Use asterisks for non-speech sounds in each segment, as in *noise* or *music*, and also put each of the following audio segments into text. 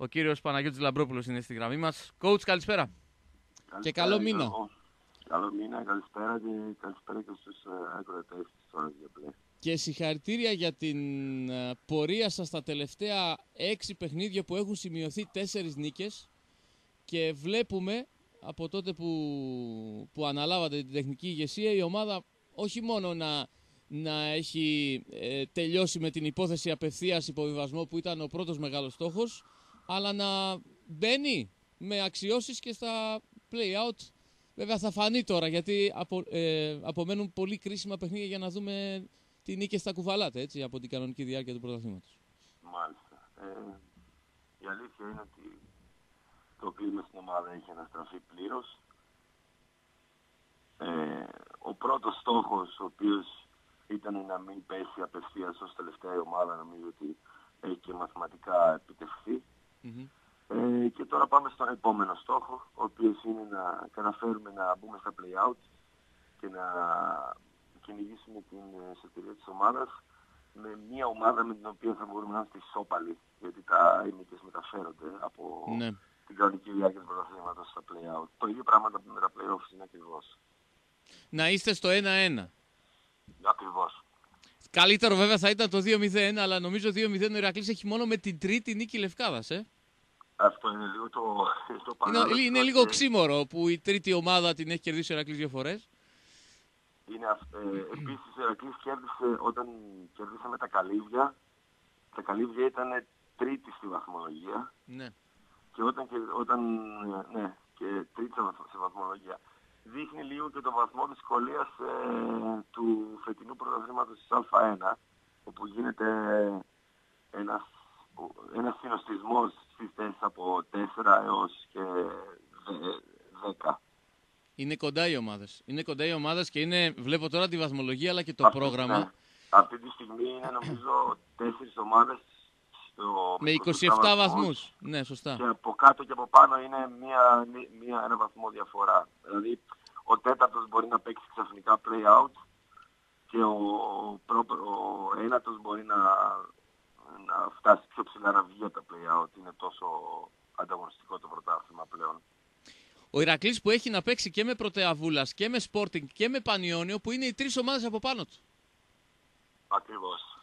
Ο κύριος Παναγιώτης Λαμπρόπουλος είναι στη γραμμή μας. Coach, καλησπέρα. Και καλό μήνα. Καλό μήνα, καλησπέρα και καλησπέρα και στους ε, ακροατές της ώρας για Και συγχαρητήρια για την ε, πορεία σας στα τελευταία έξι παιχνίδια που έχουν σημειωθεί τέσσερις νίκες και βλέπουμε από τότε που, που αναλάβατε την τεχνική ηγεσία η ομάδα όχι μόνο να, να έχει ε, τελειώσει με την υπόθεση απευθείας υποβιβασμό που ήταν ο πρώτος μεγάλος στόχος αλλά να μπαίνει με αξιώσεις και στα play-out. Βέβαια θα φανεί τώρα γιατί απο, ε, απομένουν πολύ κρίσιμα παιχνίδια για να δούμε τι νίκες θα κουβαλάτε έτσι, από την κανονική διάρκεια του πρωταθλήματος. Μάλιστα. Ε, η αλήθεια είναι ότι το κλίμα στην ομάδα έχει αναστραφεί πλήρως. Ε, ο πρώτος στόχος, ο οποίος ήταν να μην πέσει απευθείας ως τελευταία ομάδα, νομίζω ότι έχει και μαθηματικά επιτευχθεί. Ε, και τώρα πάμε στον επόμενο στόχο, ο οποίος είναι να καταφέρουμε να μπούμε στα play-out και να κυνηγήσουμε την εσωτερία της ομάδας με μια ομάδα με την οποία θα μπορούμε να είμαστε ισόπαλοι, γιατί τα ημικές μεταφέρονται από ναι. την κανονική διάρκεια του πρωταθλήματος στα play-out. Το ίδιο πράγμα με τα play-offs είναι ακριβώς. Να είστε στο 1-1. Ακριβώς. Καλύτερο βέβαια θα ήταν το 2-0, αλλά νομίζω 2-0 ο Ηρακλής έχει μόνο με την τρίτη νίκη Λευκάδας, ε. Αυτό είναι λίγο το, το Είναι, είναι λίγο ξύμορο που η τρίτη ομάδα την έχει κερδίσει ο Ηρακλής δύο φορές. Είναι, ε, επίσης ο Ηρακλής κέρδισε όταν κερδίσαμε τα καλύβια. Τα καλύβια ήταν τρίτη στη βαθμολογία. Ναι. Και όταν, όταν ναι, και τρίτη στη βαθμολογία. Δείχνει λίγο και το βαθμό δυσκολίας ε, του φετινού πρωταθλήματος της Α1 όπου γίνεται ένας, ένας συνοστισμός στις θέσεις από 4 έως και 10. Είναι κοντά οι ομάδες. Είναι κοντά οι ομάδες και είναι, βλέπω τώρα τη βαθμολογία αλλά και το πρόγραμμα. Ναι. Αυτή τη στιγμή είναι νομίζω τέσσερις ομάδες στο με 27 βαθμούς. Ναι, σωστά. Και από κάτω και από πάνω είναι μία, μία, ένα βαθμό διαφορά. Δηλαδή ο τέταρτος μπορεί να παίξει ξαφνικά play out και ο, ο, ο ένατος μπορεί να, να φτάσει πιο ψηλά να βγει από τα play-out. Είναι τόσο ανταγωνιστικό το πρωτάθλημα πλέον. Ο Ηρακλής που έχει να παίξει και με Πρωτεαβούλας και με Sporting και με Πανιόνιο που είναι οι τρεις ομάδες από πάνω του. Ακριβώς.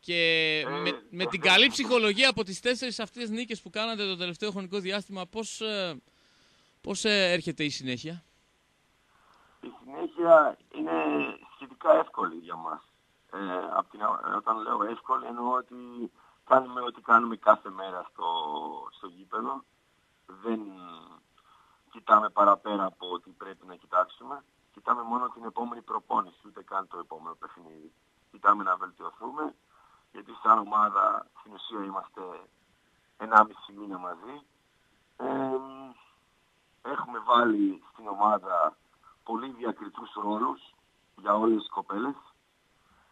Και ε, με, με την καλή ψυχολογία από τις τέσσερις αυτές νίκες που κάνατε το τελευταίο χρονικό διάστημα, πώς, ε, πώς ε, έρχεται η συνέχεια; Η συνέχεια είναι σχετικά εύκολη για μας. Ε, απ την, όταν λέω εύκολη εννοώ ότι κάνουμε ό,τι κάνουμε κάθε μέρα στο, στο γήπεδο. Δεν κοιτάμε παραπέρα από ό,τι πρέπει να κοιτάξουμε. Κοιτάμε μόνο την επόμενη προπόνηση, ούτε καν το επόμενο παιχνίδι. Κοιτάμε να βελτιωθούμε, γιατί σαν ομάδα στην ουσία είμαστε 1,5 μήνα μαζί. Ε, έχουμε βάλει στην ομάδα πολύ διακριτούς ρόλους για όλες τις κοπέλες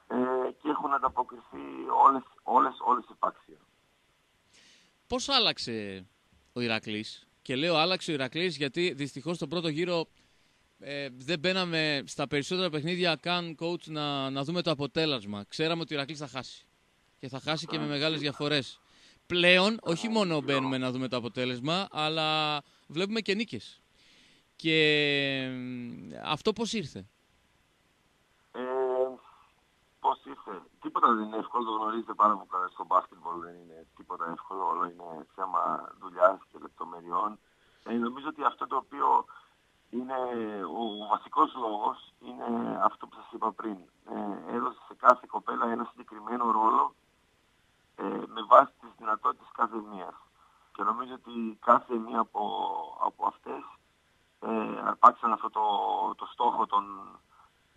ε, και έχουν ανταποκριθεί όλες, όλες, όλες οι επάξια. Πώς άλλαξε ο Ηρακλής; Και λέω άλλαξε ο Ηρακλής γιατί δυστυχώς στον πρώτο γύρο ε, δεν μπαίναμε στα περισσότερα παιχνίδια καν coach να, να δούμε το αποτέλεσμα. Ξέραμε ότι ο Ηρακλής θα χάσει και θα χάσει και με μεγάλες διαφορές. Πλέον όχι μόνο μπαίνουμε να δούμε το αποτέλεσμα αλλά βλέπουμε και νίκες. Και αυτό πώς ήρθε; Πώς ήρθε; Τίποτα δεν είναι εύκολο, το γνωρίζετε πάρα πολύ καλά στο μπάσκετ δεν είναι τίποτα εύκολο, όλο είναι θέμα δουλειάς και λεπτομεριών. Ε, νομίζω ότι αυτό το οποίο είναι ο βασικός λόγος είναι αυτό που σας είπα πριν. Ε, έδωσε σε κάθε κοπέλα ένα συγκεκριμένο ρόλο ε, με βάση τις δυνατότητες κάθε μίας. Και νομίζω ότι κάθε μία από, από αυτές ε, αρπάξαν αυτό το, το στόχο των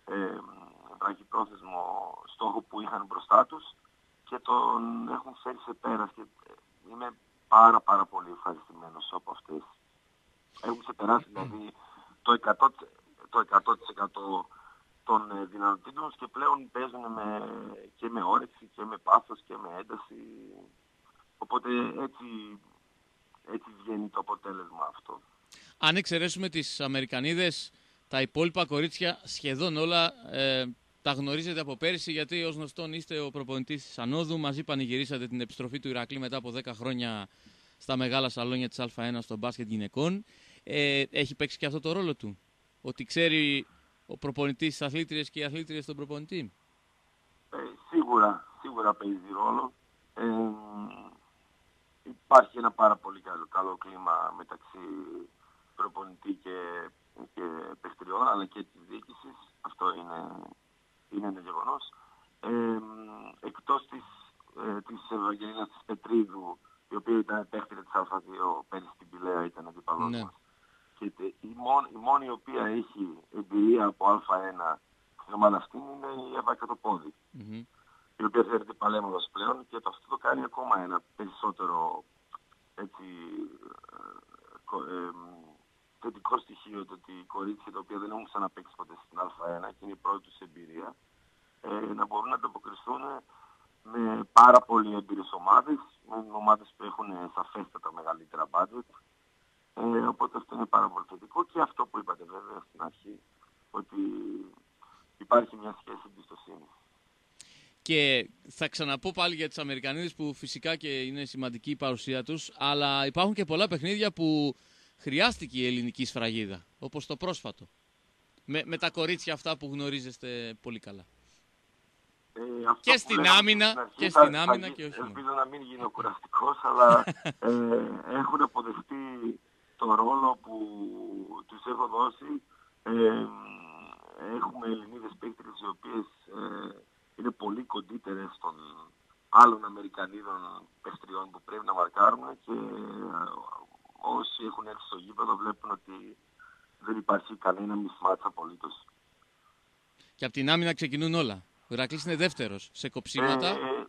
ε, βραχυπρόθεσμο στόχο που είχαν μπροστά τους και τον έχουν φέρει σε πέρας και είμαι πάρα πάρα πολύ ευχαριστημένος από αυτές. Έχουν ξεπεράσει δηλαδή το 100%, το 100% των ε, δυνατοτήτων και πλέον παίζουν με, και με όρεξη και με πάθος και με ένταση. Οπότε έτσι, έτσι βγαίνει το αποτέλεσμα αυτό. Αν εξαιρέσουμε τις Αμερικανίδες, τα υπόλοιπα κορίτσια σχεδόν όλα ε, τα γνωρίζετε από πέρυσι, γιατί ως γνωστόν είστε ο προπονητής τη Ανόδου. Μαζί πανηγυρίσατε την επιστροφή του Ηρακλή μετά από 10 χρόνια στα μεγάλα σαλόνια της Α1 στο μπάσκετ γυναικών. Ε, έχει παίξει και αυτό το ρόλο του. Ότι ξέρει ο προπονητής τις αθλήτριες και οι αθλήτριες τον προπονητή. Ε, σίγουρα, σίγουρα παίζει ρόλο. Ε, υπάρχει ένα πάρα πολύ καλό, καλό κλίμα μεταξύ προπονητή και, και παιχτριών αλλά και της διοίκησης. Αυτό είναι, είναι ένα γεγονός. Ε, εκτός της, ε, της Ευαγγελίνας της Πετρίδου, η οποία ήταν παίχτρια της Α2 πέρυσι στην Πηλαία, ήταν αντιπαλός ναι. μας. Και η, μόνη, η μόνη η οποία έχει εμπειρία από Α1 στην ομάδα αυτή είναι η Εύα Κατοπόδη. Mm-hmm. Η οποία θεωρείται παλέμοδος πλέον και το αυτό το κάνει ακόμα ένα περισσότερο έτσι, ε, ε, θετικό στοιχείο το ότι οι κορίτσια τα οποία δεν έχουν ξαναπέξει ποτέ στην Α1 και είναι η πρώτη τους εμπειρία ε, να μπορούν να ανταποκριθούν με πάρα πολύ έμπειρες ομάδες, με ομάδες που έχουν σαφέστατα μεγαλύτερα budget. Ε, οπότε αυτό είναι πάρα πολύ θετικό και αυτό που είπατε βέβαια στην αρχή, ότι υπάρχει μια σχέση εμπιστοσύνη. Και θα ξαναπώ πάλι για τις Αμερικανίδες που φυσικά και είναι σημαντική η παρουσία τους, αλλά υπάρχουν και πολλά παιχνίδια που χρειάστηκε η ελληνική σφραγίδα, όπως το πρόσφατο. Με, με τα κορίτσια αυτά που γνωρίζεστε πολύ καλά. Ε, και στην άμυνα, και στην άμυνα και όχι. Ελπίζω να μην γίνω κουραστικός, αλλά *laughs* ε, έχουν αποδεχτεί το ρόλο που τους έχω δώσει. Ε, έχουμε Ελληνίδες παίκτρες οι οποίες ε, είναι πολύ κοντύτερες των άλλων Αμερικανίδων παιχτριών που πρέπει να μαρκάρουν και όσοι έχουν έρθει στο γήπεδο βλέπουν ότι δεν υπάρχει κανένα μισμάτς απολύτως. Και από την άμυνα ξεκινούν όλα. Ο Ηρακλής είναι δεύτερος σε κοψίματα. Ε, ε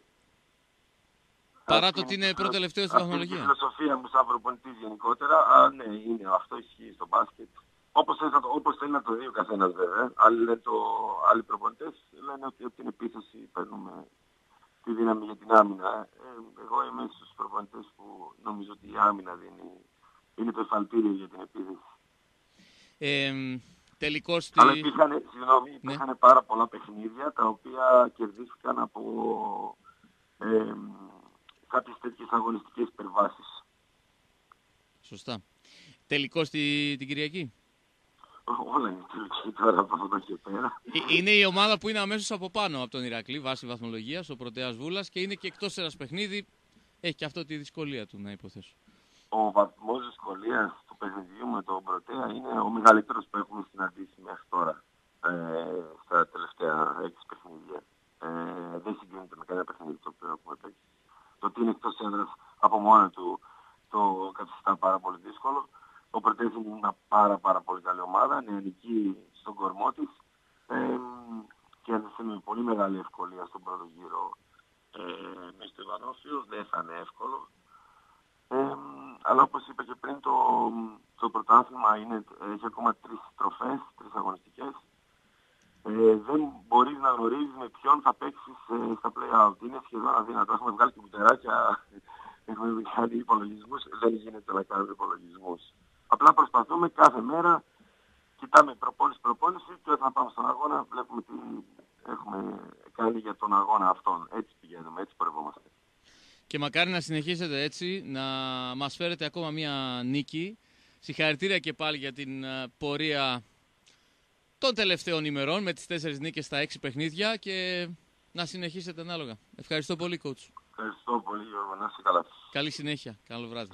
παρά το ότι είναι πρώτο τελευταίο στην βαθμολογία. Είναι η φιλοσοφία μου σαν προπονητής γενικότερα. Α, ναι, είναι, αυτό ισχύει στο μπάσκετ. Όπως θέλει, όπως θέλει να το δει ο καθένας βέβαια. Άλλοι, λένε το, άλλοι προπονητές λένε ότι από την επίθεση παίρνουμε τη δύναμη για την άμυνα. Ε, εγώ είμαι στους προπονητές που νομίζω ότι η άμυνα δίνει είναι το εφαλτήριο για την επίθεση. Ε, τελικώς στη... Αλλά υπήρχαν, συγγνώμη, ναι. υπήρχαν ναι. πάρα πολλά παιχνίδια τα οποία κερδίστηκαν από ε, κάποιες τέτοιες αγωνιστικές υπερβάσεις. Σωστά. Τελικώς τη, την Κυριακή; Όλα είναι τελική τώρα από αυτό και πέρα. Ε, είναι η ομάδα που είναι αμέσως από πάνω από τον Ηρακλή βάσει βαθμολογίας, ο Πρωτέας Βούλας και είναι και εκτός ένας παιχνίδι. Έχει και αυτό τη δυσκολία του να υποθέσω ο βαθμός δυσκολίας του παιχνιδιού με τον Πρωτέα είναι ο μεγαλύτερος που έχουμε συναντήσει μέχρι τώρα ε, στα τελευταία έξι παιχνίδια. Ε, δεν συγκρίνεται με κανένα παιχνίδι το οποίο έχουμε παίξει. Το ότι είναι εκτός έδρας από μόνο του το καθιστά πάρα πολύ δύσκολο. Ο Πρωτέας είναι μια πάρα πάρα πολύ καλή ομάδα, νεανική στον κορμό της ε, και έδωσε με πολύ μεγάλη ευκολία στον πρώτο γύρο ε, μέσα στο Ιβανόφιο. Δεν θα είναι εύκολο. Ε, αλλά όπως είπα και πριν, το, το πρωτάθλημα είναι, έχει ακόμα τρεις τροφές, τρεις αγωνιστικές. Ε, δεν μπορείς να γνωρίζεις με ποιον θα παίξεις ε, στα play-out. Είναι σχεδόν αδύνατο. Έχουμε βγάλει και κουτεράκια, *laughs* έχουμε βγάλει υπολογισμούς. Δεν γίνεται να κάνουμε υπολογισμούς. Απλά προσπαθούμε κάθε μέρα, κοιτάμε προπόνηση προπόνηση και όταν πάμε στον αγώνα βλέπουμε τι έχουμε κάνει για τον αγώνα αυτόν. Έτσι πηγαίνουμε, έτσι προηγούμαστε. Και μακάρι να συνεχίσετε έτσι, να μας φέρετε ακόμα μία νίκη. Συγχαρητήρια και πάλι για την ε, πορεία των τελευταίων ημερών με τις τέσσερις νίκες στα έξι παιχνίδια και να συνεχίσετε ανάλογα. Ευχαριστώ πολύ, coach. Ευχαριστώ πολύ, Γιώργο. Να είσαι καλά. Καλή συνέχεια. Καλό βράδυ.